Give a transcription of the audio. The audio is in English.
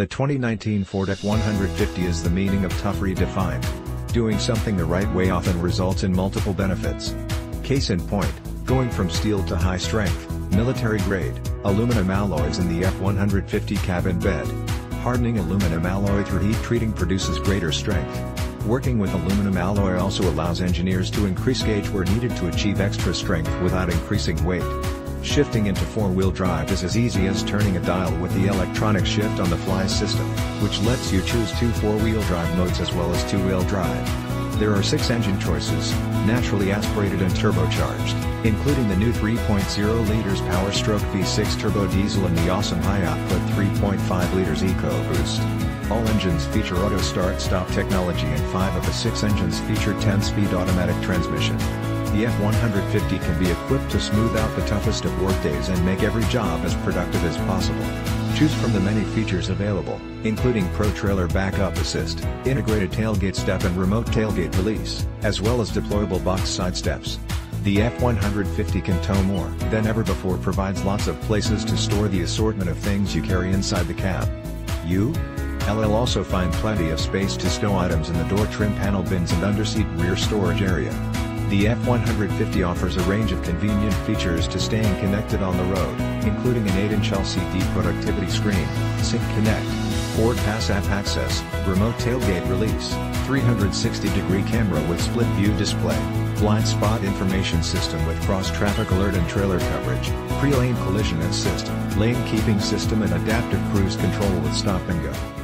The 2019 Ford F-150 is the meaning of tough redefined. Doing something the right way often results in multiple benefits. Case in point, going from steel to high strength, military grade, aluminum alloys in the F-150 cabin bed. Hardening aluminum alloy through heat treating produces greater strength. Working with aluminum alloy also allows engineers to increase gauge where needed to achieve extra strength without increasing weight. Shifting into four-wheel drive is as easy as turning a dial with the electronic shift on the fly system, which lets you choose two four-wheel drive modes as well as two-wheel drive. There are six engine choices, naturally aspirated and turbocharged, including the new 3.0 liters Power Stroke V6 turbo diesel and the awesome high-output 3.5 liters EcoBoost. All engines feature auto start-stop technology and five of the six engines feature 10-speed automatic transmission. The F-150 can be equipped to smooth out the toughest of workdays and make every job as productive as possible. Choose from the many features available, including Pro Trailer Backup Assist, integrated tailgate step and remote tailgate release, as well as deployable box side steps. The F-150 can tow more than ever before provides lots of places to store the assortment of things you carry inside the cab. You? LL also find plenty of space to stow items in the door trim panel bins and underseat rear storage area. The F-150 offers a range of convenient features to staying connected on the road, including an 8-inch LCD productivity screen, Sync Connect, Ford Pass app access, remote tailgate release, 360-degree camera with split view display, blind spot information system with cross-traffic alert and trailer coverage, pre-lane collision assist, lane keeping system and adaptive cruise control with stop and go.